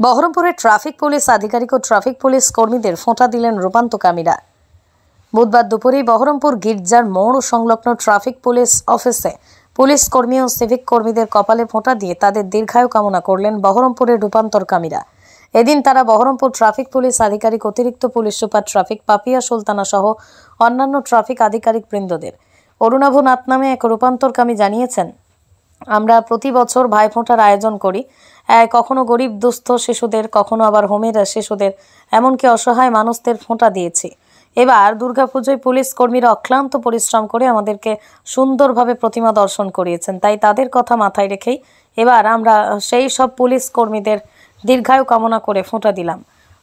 বহরমপুরে traffic police আধিকারিক ও traffic police কর্মীদের ফোঁটা দিলেন রূপান্তকামীরা। বুধবার দুপুরেই বহরমপুর গির্জার মোড় সংলগ্ন ট্রাফিক পুলিশ অফিসে পুলিশ কর্মী ও সিভিক কর্মীদের কপালে ফোঁটা দিয়ে তাদের দীর্ঘায়ু কামনা করলেন বহরমপুরের রূপান্তরকামীরা। এদিন তারা বহরমপুর ট্রাফিক পুলিশ আধিকারিক, অতিরিক্ত police super traffic Papiya Sultana সহ অন্যান্য ট্রাফিক আধিকারিক বৃন্দদের অরুণাভ নাথ নামে এক রূপান্তরকামী জানিয়েছেন আমরা প্রতি বছর ভাইফোঁটার আয়োজন করি। কখনো গরিব, দুস্থ শিশুদের, কখনো আবার হোমের শিশুদের, এমনকি অসহায় মানুষদের ফোঁটা দিয়েছি। এবার দুর্গাপুজোয় পুলিশ কর্মীরা অক্লান্ত পরিশ্রম করে আমাদেরকে সুন্দরভাবে প্রতিমা দর্শন করিয়েছেন। তাই তাদের কথা মাথায় রেখেই এবার আমরা সেই সব পুলিশ কর্মীদের দীর্ঘায়ু কামনা করে ফোঁটা দিলাম।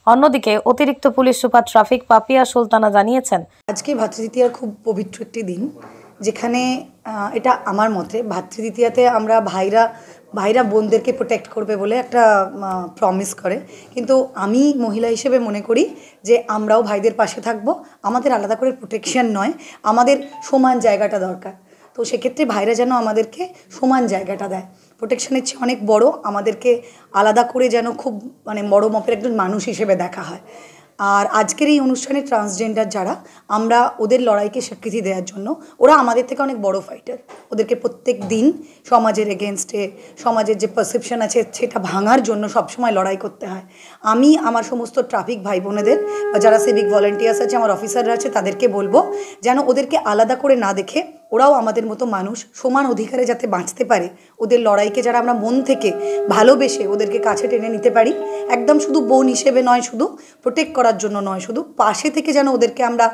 অন্যদিকে অতিরিক্ত police super traffic Papiya Sultana জানিয়েছেন, আজকে ভাতৃদ্বিতীয়ার খুব পবিত্র একটি দিন। যেখানে এটা আমার মতে, ভাতৃদ্বিতীয়াতে আমরা ভাইরা ভাইরা বোনদেরকে প্রোটেক্ট করবে বলে একটা প্রমিস করে। কিন্তু আমি মহিলা হিসেবে মনে করি যে আমরাও ভাইদের পাশে থাকব। আমাদের আলাদা করে প্রোটেকশন নয়, আমাদের সমান জায়গাটা দরকার। তো সেক্ষেত্রে ভাইরা যেন আমাদেরকে সমান জায়গাটা দেয়। প্রোটেকশনের চেয়ে অনেক বড় আমাদেরকে আলাদা করে যেন খুব মানে বড় মাপের একজন মানুষ হিসেবে দেখা হয়। আর আজকের এই অনুষ্ঠানে ট্রান্সজেন্ডার যারা, আমরা ওদের লড়াইকে স্বীকৃতি দেওয়ার জন্য, ওরা আমাদের থেকে অনেক বড় ফাইটার ওদেরকে প্রত্যেক দিন সমাজের এগেনস্টে সমাজের যে পারসেপশন আছে, সেটা ভাঙার জন্য সবসময় লড়াই করতে হয়। আমি, আমার সমস্ত ট্রাফিক ভাই বোনেদের বা যারা সিভিক ভলেন্টিয়ার্স আছে, আমার অফিসাররা আছে, তাদেরকে বলব, যেন ওদেরকে আলাদা করে না দেখে ওরাও আমাদের মতো মানুষ সমান অধিকারে যাতে বাঁচতে পারে। ওদের লড়াইকে যারা আমরা মন থেকে ভালোবেসে ওদেরকে কাছে টেনে নিতে পারি, একদম শুধু বোন হিসেবে নয়, শুধু প্রোটেক্ট করার জন্য নয়, শুধু পাশে থেকে যেন ওদেরকে আমরা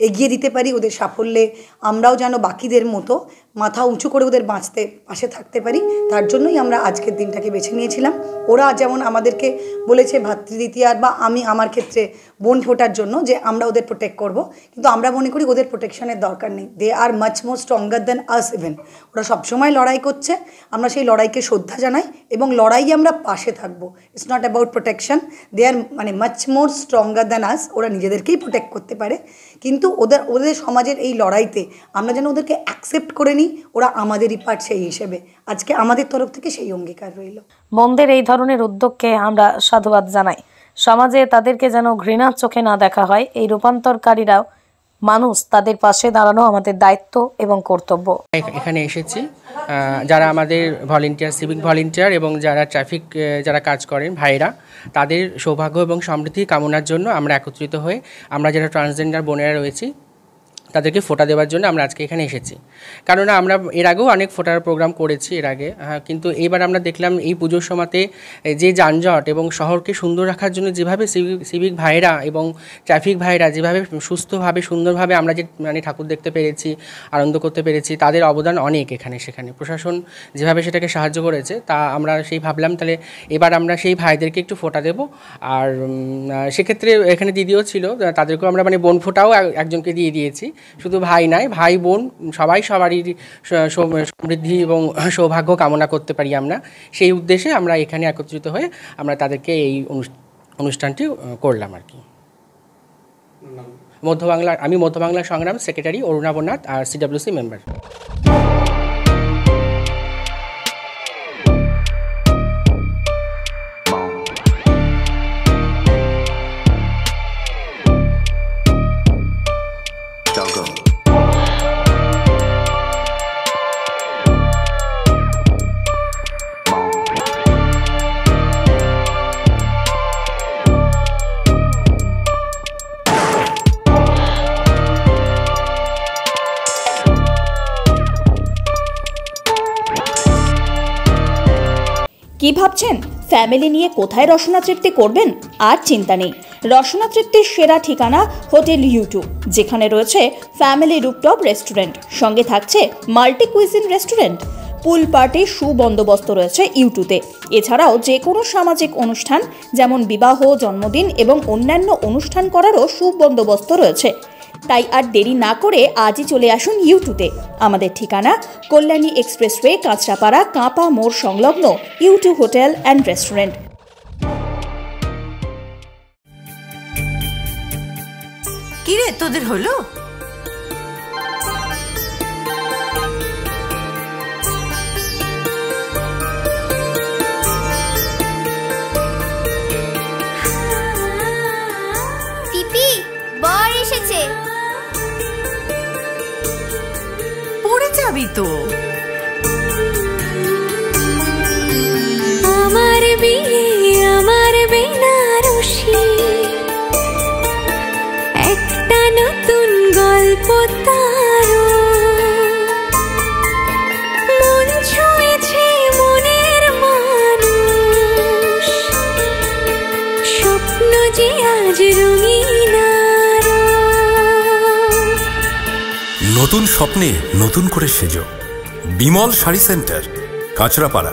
এগিয়ে দিতে পারি ওদের সাফল্যে। আমরাও যেন বাকিদের মতো মাথা উঁচু করে ওদের বাঁচতে, পাশে থাকতে পারি। তার জন্যই আমরা আজকের দিনটাকে বেছে নিয়েছিলাম। ওরা যেমন আমাদেরকে বলেছে ভাতৃদ্বিতীয়ার বা আমি আমার ক্ষেত্রে বোন ফোটার জন্য যে আমরা ওদের প্রোটেক্ট করব। কিন্তু আমরা মনে করি ওদের প্রোটেকশনের দরকার নেই। They are much more stronger than us even ওরা সবসময় লড়াই করছে। আমরা সেই লড়াইকে শ্রদ্ধা জানাই এবং লড়াই আমরা পাশে থাকব। It's not about protection they are মানে মাচ মোর স্ট্রঙ্গার দেন আস ওরা নিজেদেরকেই প্রোটেক্ট করতে পারে। কিন্তু ওদের ওদের সমাজের এই লড়াইতে আমরা যেন ওদেরকে অ্যাকসেপ্ট করে নিই, ওরা আমাদেরই পার্ট সেই হিসেবে। আজকে আমাদের তরফ থেকে সেই অঙ্গীকার রইল। মন্দের এই ধরনের উদ্যোগকে আমরা সাধুবাদ জানাই। সমাজে তাদেরকে যেন ঘৃণার চোখে না দেখা হয়, এই রূপান্তরকারীরাও মানুষ তাদের পাশে দাঁড়ানো আমাদের দায়িত্ব এবং কর্তব্য। এখানে এসেছি। যারা আমাদের ভলেন্টিয়ার, সিভিক ভলেন্টিয়ার এবং যারা ট্রাফিক যারা কাজ করেন ভাইরা তাদের সৌভাগ্য এবং সমৃদ্ধি কামনার জন্য আমরা একত্রিত হয়ে আমরা যারা ট্রান্সজেন্ডার বোনেরা রয়েছি তাদেরকে ফোটা দেওয়ার জন্য আমরা আজকে এখানে এসেছি। কেননা আমরা এর আগেও অনেক ফোটার প্রোগ্রাম করেছি এর আগে কিন্তু এইবার আমরা দেখলাম এই পুজোর সময়তে যে যানজট এবং শহরকে সুন্দর রাখার জন্য যেভাবে সিভিক ভাইরা এবং ট্রাফিক ভাইরা যেভাবে সুস্থভাবে, সুন্দরভাবে আমরা যে মানে ঠাকুর দেখতে পেরেছি, আনন্দ করতে পেরেছি, তাদের অবদান অনেক এখানে, সেখানে। প্রশাসন যেভাবে সেটাকে সাহায্য করেছে, তা আমরা সেই ভাবলাম তাহলে এবার আমরা সেই ভাইদেরকে একটু ফোটা দেব। আর সেক্ষেত্রে এখানে দিদিও ছিল, তাদেরকেও আমরা মানে বোন ফোটাও এক- একজনকে দিয়ে দিয়েছি। শুধু ভাই নাই ভাই বোন সবাই সবারই সমৃদ্ধি এবং সৌভাগ্য কামনা করতে পারি আমরা। সেই উদ্দেশ্যে আমরা এখানে একত্রিত হয়ে আমরা তাদেরকে এই অনুষ- অনুষ্ঠানটি করলাম আর কি। মধ্য বাংলা আমি মধ্য বাংলা সংগ্রাম সেক্রেটারি অরুণাবনাথ আর সিডাব্লিউসি মেম্বার কি ভাবছেন? ফ্যামিলি নিয়ে কোথায় রসনা তৃপ্তি করবেন? আর চিন্তা নেই। রসনা তৃপ্তির সেরা ঠিকানা হোটেল ইউটিউব যেখানে রয়েছে ফ্যামিলি রুপটপ রেস্টুরেন্ট, সঙ্গে থাকছে মাল্টি কুইজিন রেস্টুরেন্ট। পুল পার্টির সুবন্দোবস্ত রয়েছে ইউটিউবে এছাড়াও যে কোনো সামাজিক অনুষ্ঠান, যেমন বিবাহ, জন্মদিন এবং অন্যান্য অনুষ্ঠান করারও সুবন্দোবস্ত রয়েছে। তাই আর দেরি না করে আজই চলে আসুন ইউটিউবে। আমাদের ঠিকানা কল্যাণী এক্সপ্রেসওয়ে, কাঁচরাপাড়া, কাঁপা মোড় সংলগ্ন ইউটিউব হোটেল অ্যান্ড রেস্টুরেন্ট। কিরে, তোদের হলো? hábito. নতুন স্বপ্নে নতুন করে সেজ। বিমল শাড়ি সেন্টার কাঁচরাপাড়া।